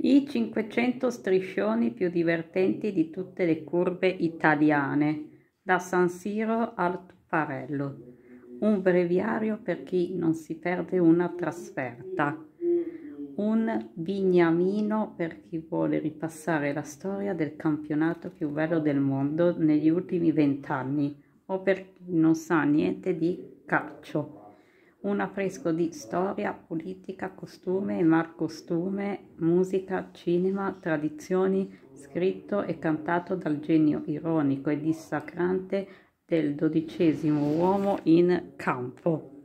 I 500 striscioni più divertenti di tutte le curve italiane, da San Siro al Tupparello. Un breviario per chi non si perde una trasferta. Un bignamino per chi vuole ripassare la storia del campionato più bello del mondo negli ultimi vent'anni o per chi non sa niente di calcio un affresco di storia, politica, costume e malcostume, musica, cinema, tradizioni, scritto e cantato dal genio ironico e dissacrante del dodicesimo uomo in campo.